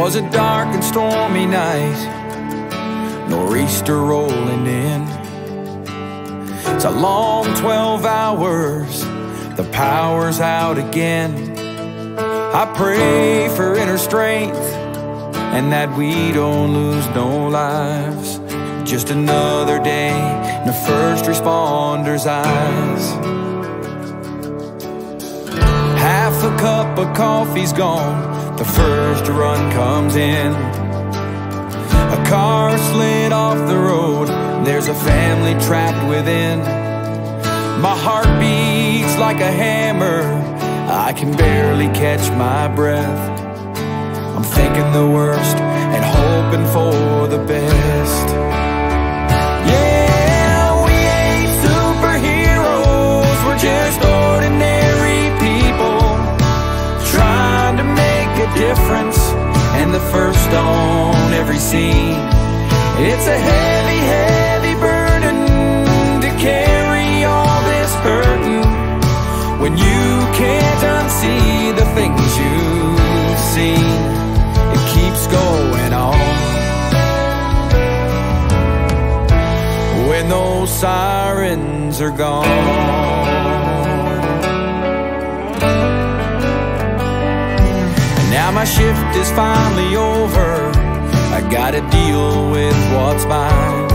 was a dark and stormy night, nor'easter rolling in. It's a long 12 hours, the power's out again. I pray for inner strength and that we don't lose no lives. Just another day in the first responder's eyes. Half a cup of coffee's gone the first run comes in. A car slid off the road, there's a family trapped within. My heart beats like a hammer, I can barely catch my breath. I'm thinking the worst and hoping for the best. It's a heavy, heavy burden to carry all this burden when you can't unsee the things you've seen. It keeps going on. When those sirens are gone. Now my shift is finally over. I gotta deal with what's mine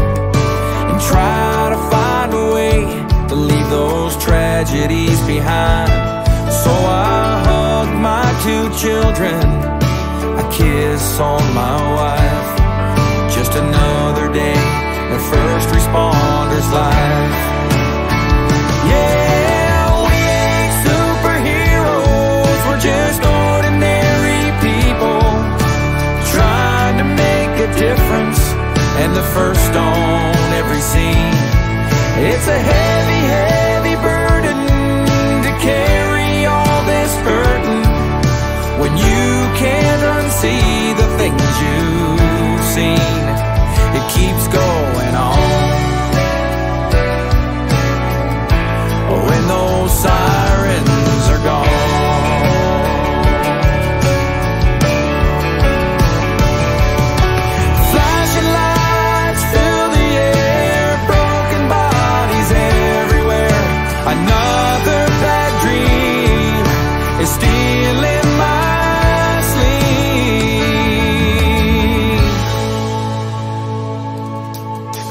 and try to find a way to leave those tragedies behind. So I hug my two children, I kiss on my wife. Just another day, the first on every scene. It's a heavy, heavy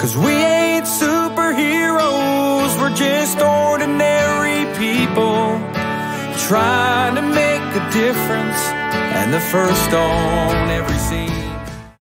Cause we ain't superheroes, we're just ordinary people trying to make a difference and the first on every scene.